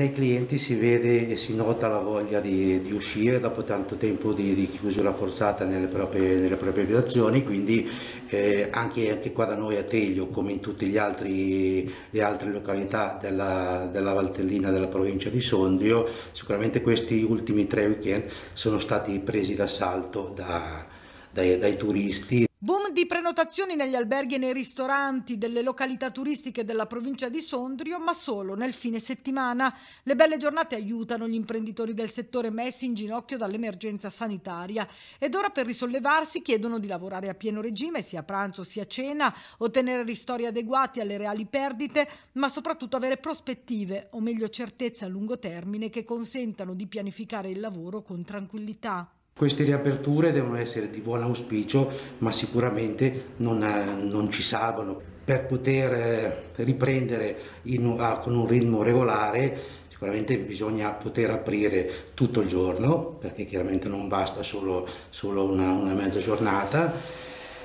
Nei clienti si vede e si nota la voglia di, di uscire dopo tanto tempo di, di chiusura forzata nelle proprie, nelle proprie abitazioni, quindi eh, anche, anche, qua da noi a Teglio, come in tutte le altre località della, della Valtellina della provincia di Sondrio, sicuramente questi ultimi tre weekend sono stati presi d'assalto da, dai, dai turisti. Di prenotazioni negli alberghi e nei ristoranti delle località turistiche della provincia di Sondrio, ma solo nel fine settimana. Le belle giornate aiutano gli imprenditori del settore messi in ginocchio dall'emergenza sanitaria ed ora per risollevarsi chiedono di lavorare a pieno regime, sia pranzo sia cena, ottenere ristori adeguati alle reali perdite, ma soprattutto avere prospettive, o meglio certezze a lungo termine, che consentano di pianificare il lavoro con tranquillità. Queste riaperture devono essere di buon auspicio, ma sicuramente non, eh, non ci salvano. Per poter eh, riprendere in, ah, con un ritmo regolare sicuramente bisogna poter aprire tutto il giorno, perché chiaramente non basta solo, solo una, una mezza giornata,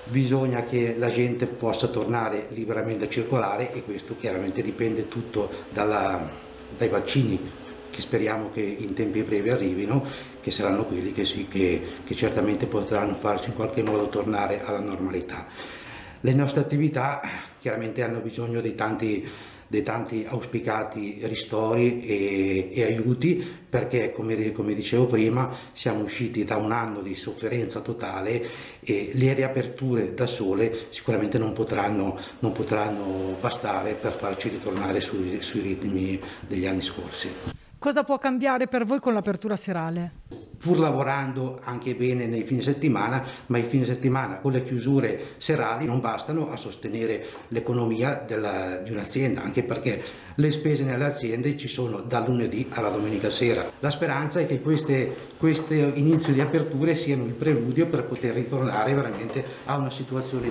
bisogna che la gente possa tornare liberamente a circolare e questo chiaramente dipende tutto dalla, dai vaccini che speriamo che in tempi brevi arrivino, che saranno quelli che, sì, che, che certamente potranno farci in qualche modo tornare alla normalità. Le nostre attività chiaramente hanno bisogno di tanti dei tanti auspicati ristori e, e aiuti perché come, come, dicevo prima siamo usciti da un anno di sofferenza totale e le riaperture da sole sicuramente non potranno, non potranno bastare per farci ritornare sui, sui ritmi degli anni scorsi. Cosa può cambiare per voi con l'apertura serale? Pur lavorando anche bene nei fine settimana, ma i fine settimana con le chiusure serali non bastano a sostenere l'economia di un'azienda, anche perché le spese nelle aziende ci sono dal lunedì alla domenica sera. La speranza è che questo inizio di aperture siano il preludio per poter ritornare veramente a una situazione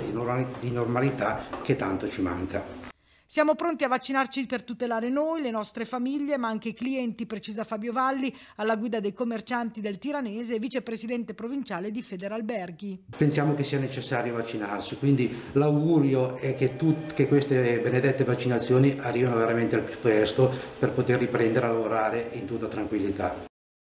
di normalità che tanto ci manca. Siamo pronti a vaccinarci per tutelare noi, le nostre famiglie, ma anche i clienti, precisa Fabio Valli, alla guida dei commercianti del Tiranese e vicepresidente provinciale di Federalberghi. Pensiamo che sia necessario vaccinarsi, quindi l'augurio è che, tut, che queste benedette vaccinazioni arrivino veramente al più presto per poter riprendere a lavorare in tutta tranquillità.